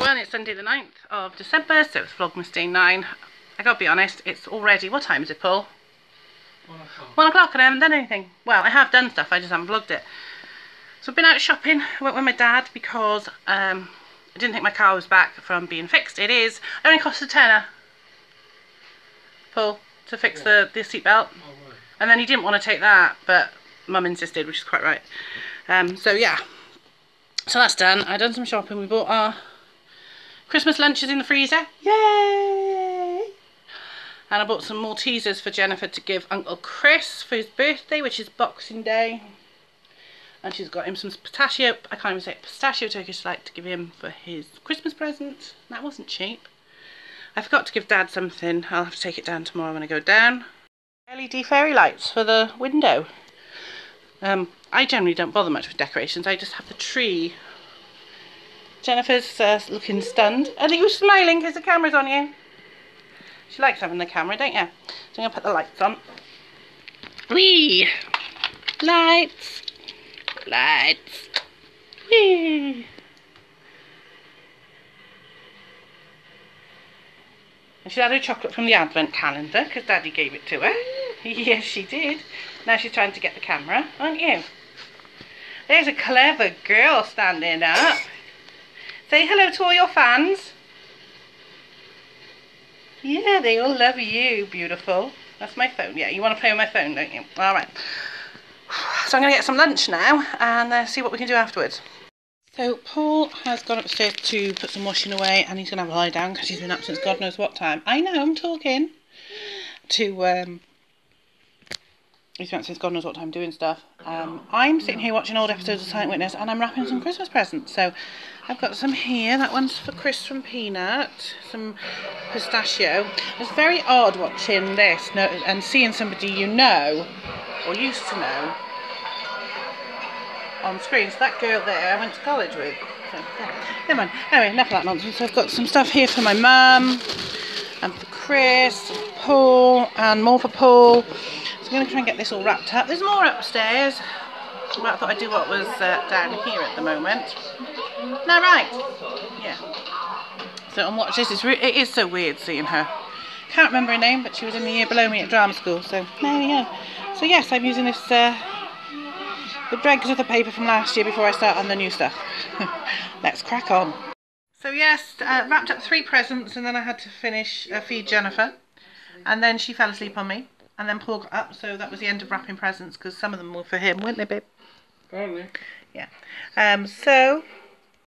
everyone, it's Sunday the 9th of December, so it's Vlogmas Day 9. I gotta be honest, it's already, what time is it Paul? One o'clock. One o'clock and I haven't done anything. Well, I have done stuff, I just haven't vlogged it. So I've been out shopping, I went with my dad because um, I didn't think my car was back from being fixed. It is, it only cost a tenner, Paul, to fix the, the seat belt. Oh, right. And then he didn't want to take that, but mum insisted, which is quite right. Um, so yeah, so that's done. I done some shopping. We bought our Christmas lunches in the freezer. Yay! And I bought some Maltesers for Jennifer to give Uncle Chris for his birthday, which is Boxing Day. And she's got him some pistachio, I can't even say it, pistachio Turkish delight to give him for his Christmas present. That wasn't cheap. I forgot to give Dad something. I'll have to take it down tomorrow when I go down. LED fairy lights for the window. Um, I generally don't bother much with decorations. I just have the tree. Jennifer's uh, looking stunned. And are you smiling because the camera's on you? She likes having the camera, don't you? So I'm going to put the lights on. Whee! Lights! Lights! Whee! And she's had her chocolate from the advent calendar because Daddy gave it to her. yes, she did. Now she's trying to get the camera, aren't you? There's a clever girl standing up. Say hello to all your fans. Yeah, they all love you, beautiful. That's my phone. Yeah, you want to play with my phone, don't you? All right. So I'm going to get some lunch now and uh, see what we can do afterwards. So Paul has gone upstairs to put some washing away and he's going to have a lie down because he's been up since God knows what time. I know, I'm talking. To, um, been since God knows what time doing stuff. Um, I'm sitting here watching old episodes of Silent Witness and I'm wrapping some Christmas presents. So I've got some here. That one's for Chris from Peanut. Some pistachio. It's very odd watching this and seeing somebody you know or used to know on screen. So that girl there I went to college with. So, yeah. Never mind. Anyway, enough of that nonsense. So I've got some stuff here for my mum and for Chris, Paul, and more for Paul. I'm going to try and get this all wrapped up. There's more upstairs. But I thought I'd do what was uh, down here at the moment. Now, right. Yeah. So and watch this. It's it is so weird seeing her. Can't remember her name, but she was in the year below me at drama school. So there we go. So yes, I'm using this uh, the dregs of the paper from last year before I start on the new stuff. Let's crack on. So yes, uh, wrapped up three presents and then I had to finish uh, feed Jennifer. And then she fell asleep on me. And then Paul got up, so that was the end of wrapping presents because some of them were for him, weren't they, babe? Apparently. Yeah. Um, so